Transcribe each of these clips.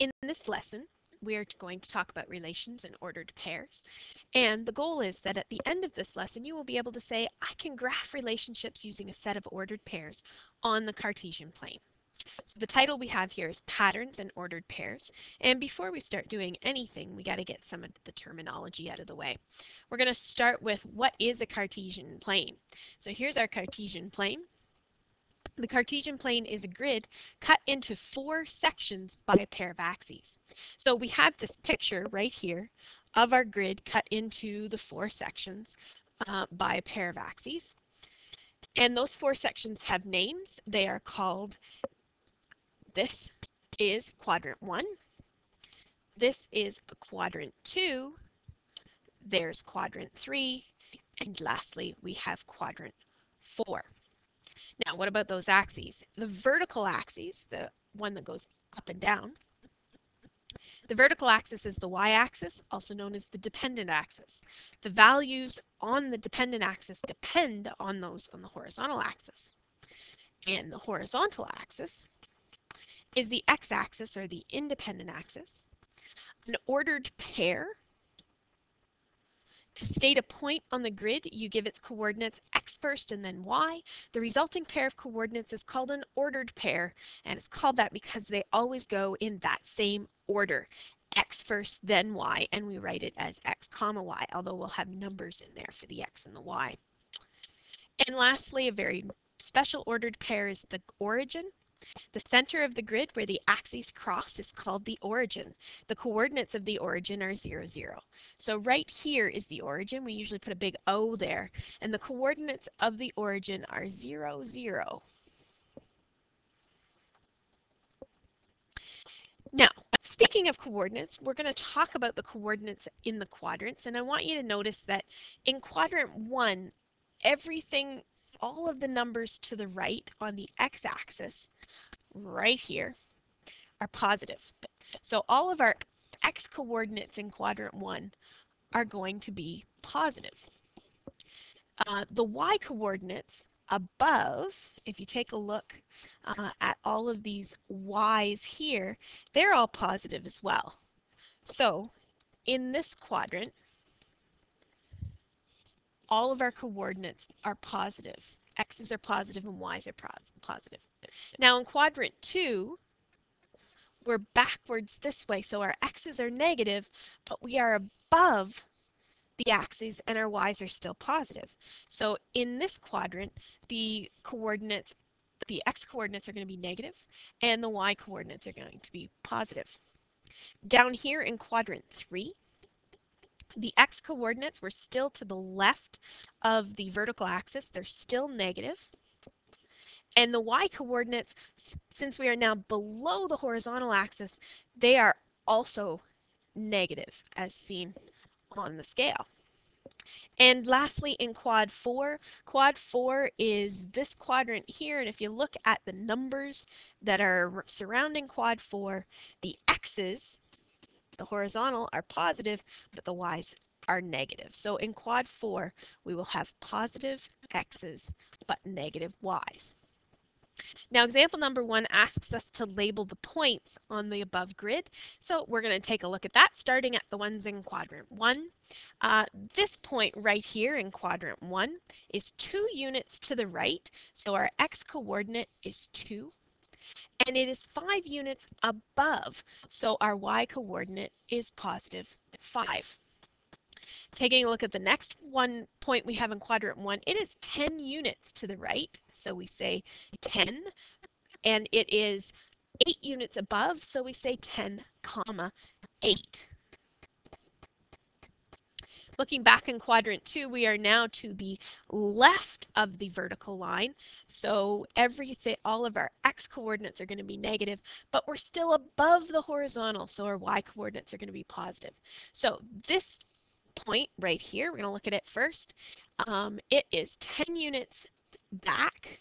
In this lesson, we are going to talk about relations and ordered pairs. And the goal is that at the end of this lesson, you will be able to say, I can graph relationships using a set of ordered pairs on the Cartesian plane. So the title we have here is Patterns and Ordered Pairs. And before we start doing anything, we got to get some of the terminology out of the way. We're going to start with what is a Cartesian plane? So here's our Cartesian plane. The Cartesian plane is a grid cut into four sections by a pair of axes. So we have this picture right here of our grid cut into the four sections uh, by a pair of axes. And those four sections have names. They are called this is quadrant one. This is quadrant two. There's quadrant three. And lastly, we have quadrant four. Now, what about those axes? The vertical axis, the one that goes up and down, the vertical axis is the y-axis, also known as the dependent axis. The values on the dependent axis depend on those on the horizontal axis. And the horizontal axis is the x-axis or the independent axis. It's an ordered pair. To state a point on the grid, you give its coordinates x first and then y. The resulting pair of coordinates is called an ordered pair, and it's called that because they always go in that same order. x first, then y, and we write it as x comma y, although we'll have numbers in there for the x and the y. And lastly, a very special ordered pair is the origin. The center of the grid where the axes cross is called the origin. The coordinates of the origin are 0, 0. So right here is the origin. We usually put a big O there. And the coordinates of the origin are 0, 0. Now, speaking of coordinates, we're going to talk about the coordinates in the quadrants. And I want you to notice that in quadrant 1, everything all of the numbers to the right on the x-axis, right here, are positive. So all of our x coordinates in quadrant 1 are going to be positive. Uh, the y coordinates above, if you take a look uh, at all of these y's here, they're all positive as well. So in this quadrant, all of our coordinates are positive. X's are positive and Y's are positive. Now in quadrant two, we're backwards this way, so our X's are negative, but we are above the axes and our Y's are still positive. So in this quadrant, the coordinates, the X coordinates are going to be negative and the Y coordinates are going to be positive. Down here in quadrant three, the x coordinates were still to the left of the vertical axis. They're still negative. And the y coordinates, since we are now below the horizontal axis, they are also negative as seen on the scale. And lastly, in quad 4, quad 4 is this quadrant here, and if you look at the numbers that are surrounding quad 4, the x's the horizontal are positive, but the y's are negative. So in quad 4, we will have positive x's, but negative y's. Now example number one asks us to label the points on the above grid. So we're going to take a look at that starting at the ones in quadrant one. Uh, this point right here in quadrant one is two units to the right. So our x coordinate is two and it is five units above, so our y coordinate is positive five. Taking a look at the next one point we have in quadrant one, it is 10 units to the right, so we say 10, and it is eight units above, so we say 10 comma 8. Looking back in quadrant two, we are now to the left of the vertical line. So everything, all of our x coordinates are going to be negative, but we're still above the horizontal. So our y coordinates are going to be positive. So this point right here, we're going to look at it first. Um, it is 10 units back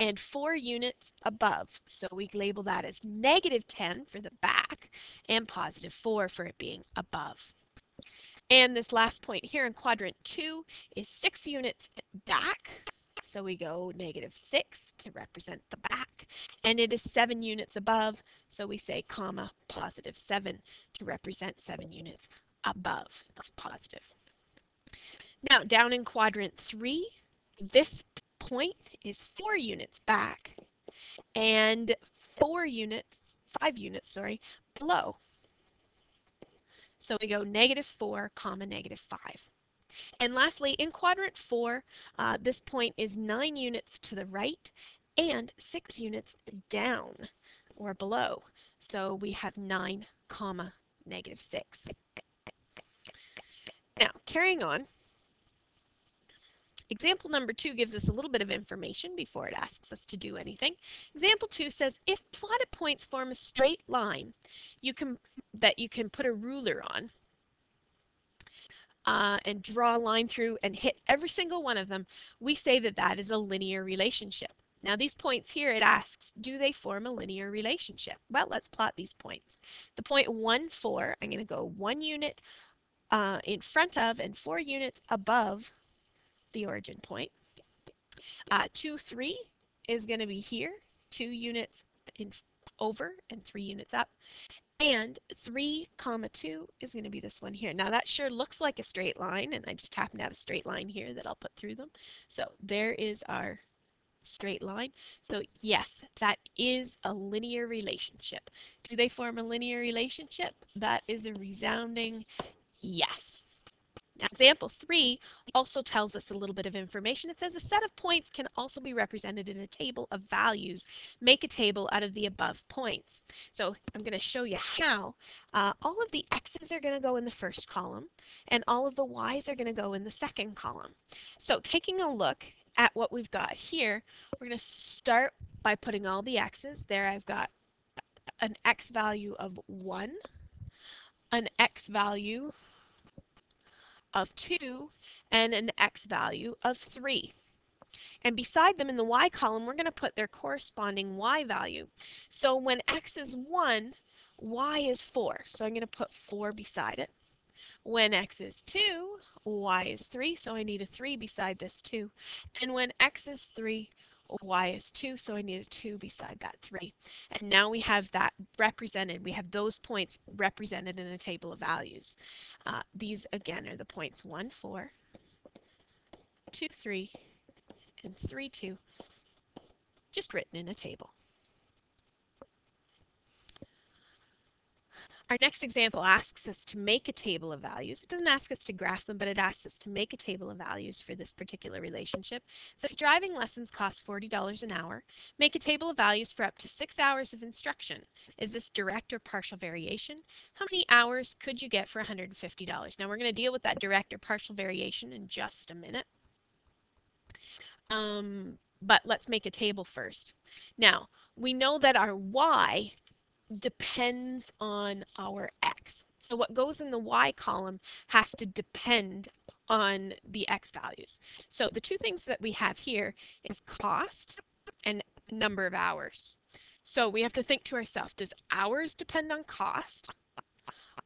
and four units above. So we label that as negative 10 for the back and positive 4 for it being above. And this last point here in quadrant two is six units back So we go negative 6 to represent the back. And it is 7 units above, so we say comma positive 7 to represent 7 units above. That's positive. Now down in quadrant 3, this point is 4 units back and 4 units, 5 units, sorry, below. So we go negative 4 comma negative 5. And lastly, in quadrant 4, uh, this point is 9 units to the right and 6 units down or below. So we have 9 comma negative 6. Now, carrying on, Example number two gives us a little bit of information before it asks us to do anything. Example two says if plotted points form a straight line you can that you can put a ruler on uh, and draw a line through and hit every single one of them, we say that that is a linear relationship. Now these points here, it asks, do they form a linear relationship? Well, let's plot these points. The point 1, 4, I'm going to go one unit uh, in front of and four units above the origin point. Uh, 2, 3 is going to be here, 2 units in over and 3 units up. And 3 comma 2 is going to be this one here. Now that sure looks like a straight line and I just happen to have a straight line here that I'll put through them. So there is our straight line. So yes, that is a linear relationship. Do they form a linear relationship? That is a resounding yes. Example three also tells us a little bit of information. It says a set of points can also be represented in a table of values. Make a table out of the above points. So I'm going to show you how. Uh, all of the x's are going to go in the first column and all of the y's are going to go in the second column. So taking a look at what we've got here, we're going to start by putting all the x's. There I've got an x value of 1, an x value of 2 and an x value of 3. And beside them in the y column, we're going to put their corresponding y value. So when x is 1, y is 4. So I'm going to put 4 beside it. When x is 2, y is 3, so I need a 3 beside this 2. And when x is 3, y is 2, so I need a 2 beside that 3. And now we have that represented. We have those points represented in a table of values. Uh, these, again, are the points 1, 4, 2, 3, and 3, 2, just written in a table. Our next example asks us to make a table of values. It doesn't ask us to graph them, but it asks us to make a table of values for this particular relationship. It says driving lessons cost $40 an hour. Make a table of values for up to six hours of instruction. Is this direct or partial variation? How many hours could you get for $150? Now we're going to deal with that direct or partial variation in just a minute. Um, but let's make a table first. Now, we know that our y depends on our x. So what goes in the y column has to depend on the x values. So the two things that we have here is cost and number of hours. So we have to think to ourselves, does hours depend on cost?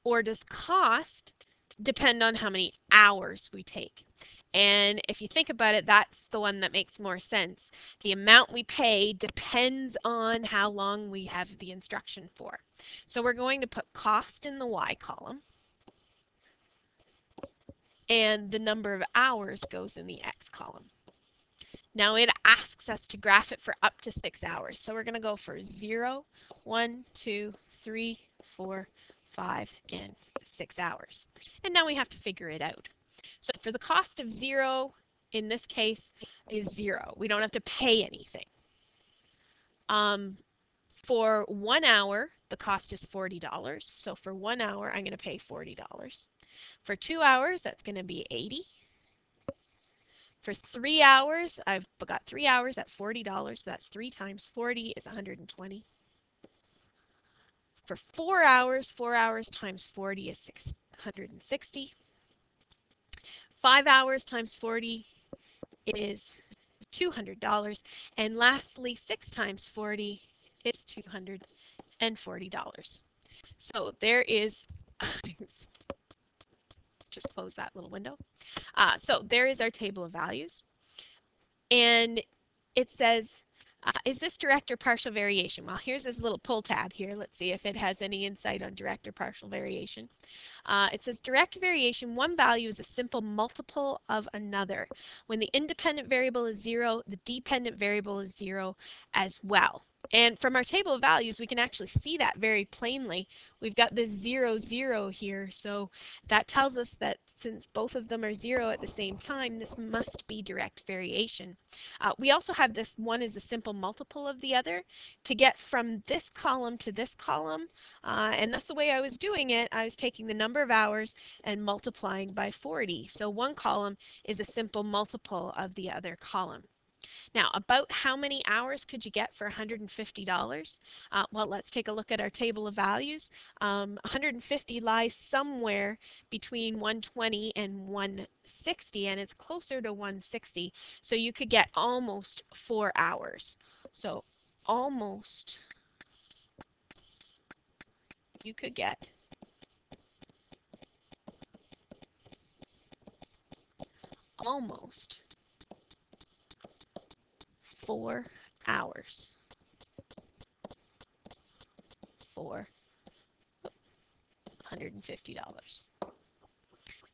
Or does cost depend on how many hours we take? And if you think about it, that's the one that makes more sense. The amount we pay depends on how long we have the instruction for. So we're going to put cost in the Y column. And the number of hours goes in the X column. Now it asks us to graph it for up to six hours. So we're going to go for zero, one, two, three, four, five, and six hours. And now we have to figure it out. So for the cost of zero, in this case, is zero. We don't have to pay anything. Um, for one hour, the cost is $40. So for one hour, I'm going to pay $40. For two hours, that's going to be 80. For three hours, I've got three hours at $40. So that's three times 40 is 120. For four hours, four hours times 40 is 660. Five hours times 40 is $200. And lastly, six times 40 is $240. So there is, just close that little window. Uh, so there is our table of values. and it says, uh, is this direct or partial variation? Well, here's this little pull tab here. Let's see if it has any insight on direct or partial variation. Uh, it says direct variation, one value is a simple multiple of another. When the independent variable is zero, the dependent variable is zero as well. And from our table of values, we can actually see that very plainly. We've got this zero, zero here. So that tells us that since both of them are zero at the same time, this must be direct variation. Uh, we also have this one is a simple multiple of the other. To get from this column to this column, uh, and that's the way I was doing it, I was taking the number of hours and multiplying by 40. So one column is a simple multiple of the other column. Now, about how many hours could you get for $150? Uh, well, let's take a look at our table of values. Um, 150 lies somewhere between 120 and 160, and it's closer to 160. So you could get almost four hours. So almost you could get almost four hours for $150.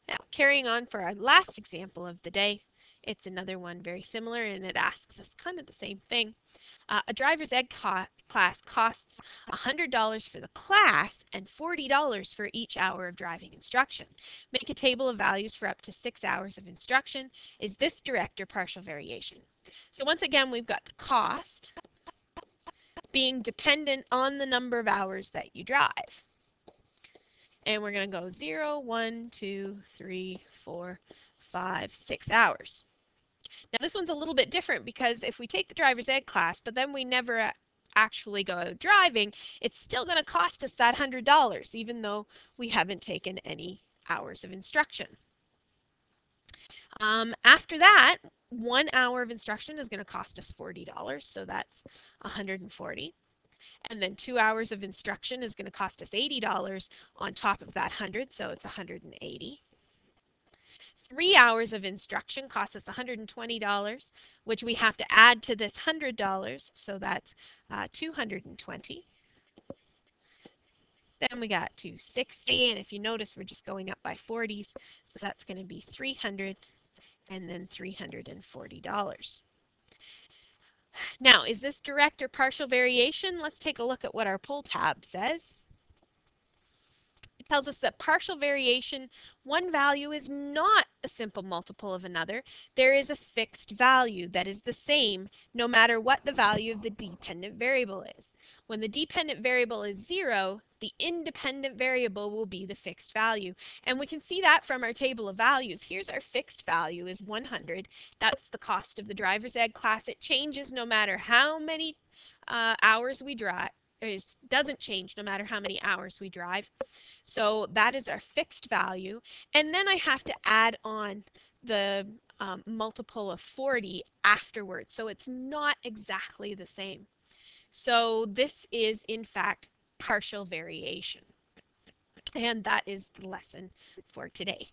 Now, carrying on for our last example of the day, it's another one very similar and it asks us kind of the same thing. Uh, a driver's ed co class costs $100 for the class and $40 for each hour of driving instruction. Make a table of values for up to six hours of instruction. Is this direct or partial variation? So once again, we've got the cost being dependent on the number of hours that you drive. And we're going to go 0, 1, 2, 3, 4, 5, 6 hours. Now this one's a little bit different because if we take the driver's ed class, but then we never actually go out driving, it's still going to cost us that $100, even though we haven't taken any hours of instruction. Um, after that, one hour of instruction is going to cost us $40, so that's 140. And then two hours of instruction is going to cost us $80 on top of that 100, so it's 180. Three hours of instruction costs us $120, which we have to add to this $100, so that's uh, 220. Then we got 260, and if you notice, we're just going up by 40s, so that's going to be 300, and then $340. Now, is this direct or partial variation? Let's take a look at what our pull tab says. Tells us that partial variation, one value is not a simple multiple of another. There is a fixed value that is the same no matter what the value of the dependent variable is. When the dependent variable is zero, the independent variable will be the fixed value. And we can see that from our table of values. Here's our fixed value is 100. That's the cost of the driver's ed class. It changes no matter how many uh, hours we drive is, doesn't change no matter how many hours we drive. So that is our fixed value. And then I have to add on the um, multiple of 40 afterwards. So it's not exactly the same. So this is in fact partial variation. And that is the lesson for today.